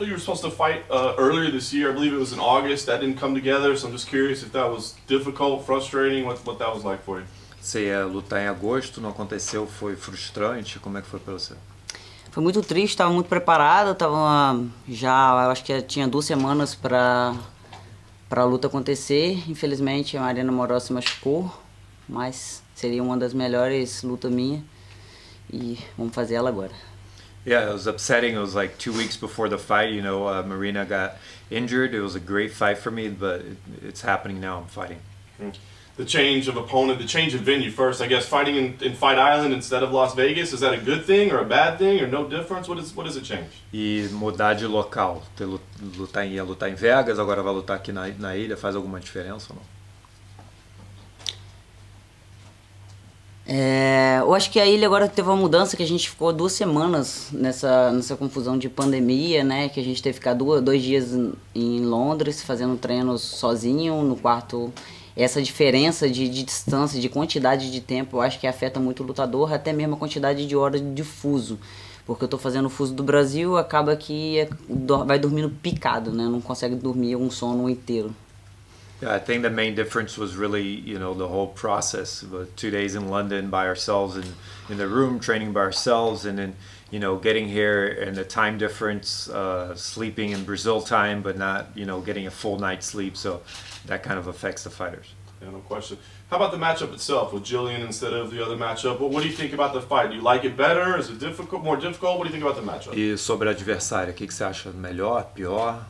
know you were supposed to fight uh, earlier this year. I believe it was in August. That didn't come together, so I'm just curious if that was difficult, frustrating, what, what that was like for you. Você ia lutar em agosto, não aconteceu, foi frustrante. Como é que foi para você? Foi muito triste, estava muito preparado, estava já, eu acho que tinha duas semanas para para a luta acontecer. Infelizmente a Mariana Morosa se machucou, mas seria uma das melhores lutas minha e vamos fazer ela agora. Yeah, it was upsetting. It was like two weeks before the fight. You know, uh, Marina got injured. It was a great fight for me, but it, it's happening now. I'm fighting. Mm. The change of opponent, the change of venue first. I guess fighting in, in Fight Island instead of Las Vegas is that a good thing or a bad thing or no difference? What is what does it change? E mudar de local, ter lutar em, ia lutar em Vegas, agora vai lutar aqui na, na ilha, faz alguma diferença ou não? É, eu acho que a ilha agora teve uma mudança que a gente ficou duas semanas nessa, nessa confusão de pandemia, né? Que a gente teve que ficar duas, dois dias em Londres fazendo treinos sozinho no quarto. Essa diferença de, de distância, de quantidade de tempo, eu acho que afeta muito o lutador, até mesmo a quantidade de horas de fuso. Porque eu estou fazendo o fuso do Brasil, acaba que é, vai dormindo picado, né? Não consegue dormir um sono inteiro. Yeah, I think the main difference was really, you know, the whole process. two days in London by ourselves and in the room, training by ourselves, and then, you know, getting here and the time difference, uh, sleeping in Brazil time, but not, you know, getting a full night's sleep. So that kind of affects the fighters. Yeah, no question. How about the matchup itself with Jillian instead of the other matchup? Well, what do you think about the fight? Do you like it better? Is it difficult, more difficult? What do you think about the matchup? E sobre a adversária, o que, que você acha? Melhor, pior?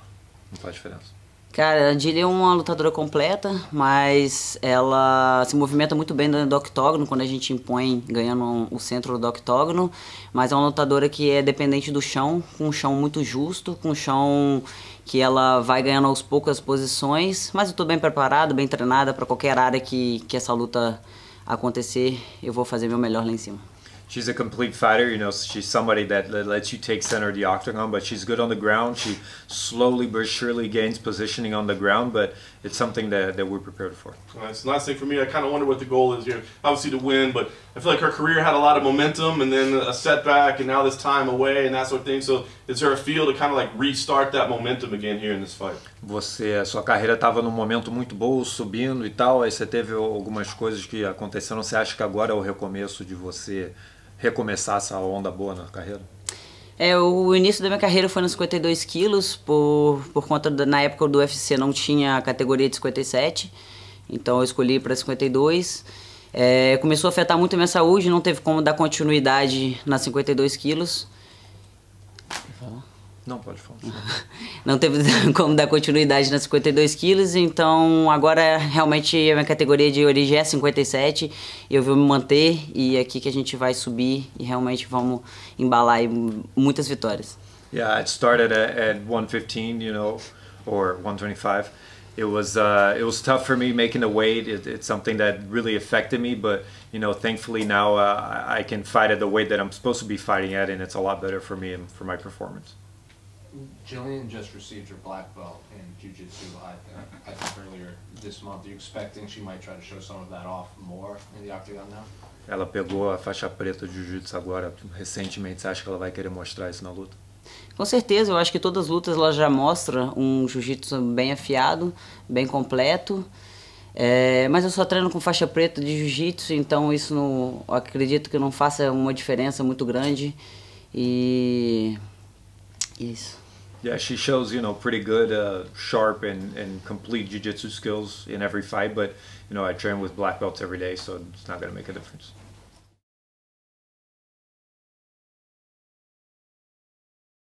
Não faz diferença. Cara, a Dilly é uma lutadora completa, mas ela se movimenta muito bem dentro do octógono, quando a gente impõe ganhando um, o centro do octógono, mas é uma lutadora que é dependente do chão, com um chão muito justo, com um chão que ela vai ganhando aos poucos posições, mas eu estou bem preparado, bem treinada para qualquer área que, que essa luta acontecer, eu vou fazer meu melhor lá em cima. She's a complete fighter. You know, she's somebody that lets you take center of the octagon, but she's good on the ground. She slowly but surely gains positioning on the ground, but it's something that, that we're prepared for. Nice. Last thing for me, I kind of wonder what the goal is here. Obviously to win, but I feel like her career had a lot of momentum and then a setback and now this time away and that sort of thing. So is there a feel to kind of like restart that momentum again here in this fight? Você, a sua carreira estava num momento muito bom, subindo e tal, aí você teve algumas coisas que aconteceram. Você acha que agora é o recomeço de você recomeçar essa onda boa na carreira? É, o início da minha carreira foi nos 52 quilos, por, por conta da, na época do UFC não tinha a categoria de 57, então eu escolhi para 52. É, começou a afetar muito a minha saúde, não teve como dar continuidade nas 52 quilos. Não, pode falar. Não teve como dar continuidade nas 52 quilos, então agora realmente a minha categoria de origem é 57. Eu vou me manter e é aqui que a gente vai subir e realmente vamos embalar muitas vitórias. Yeah, it started at, at 115, you know, or 125. It was uh, it was tough for me making the weight. It, it's something that really affected me, but you know, thankfully now uh, I can fight at the weight that I'm supposed to be fighting at, and it's a lot better for me and for my performance. Jillian just received her black belt in Jiu-Jitsu, I, I think earlier this month. Are you expecting she might try to show some of that off more in the octagon now? Ela pegou a faixa preta de Jiu-Jitsu agora, recentemente. Você acha que ela vai querer mostrar isso na luta? Com certeza, eu acho que todas as lutas ela já mostra um jiu-jitsu bem afiado, bem completo. É, mas eu só treino com faixa preta de jiu-jitsu, então isso não, acredito que não faça uma diferença muito grande. E isso. Yeah, she shows you know pretty good, uh, sharp and, and complete jiu-jitsu skills in every fight. But you know, I train with black belts every day, so it's not gonna make a difference.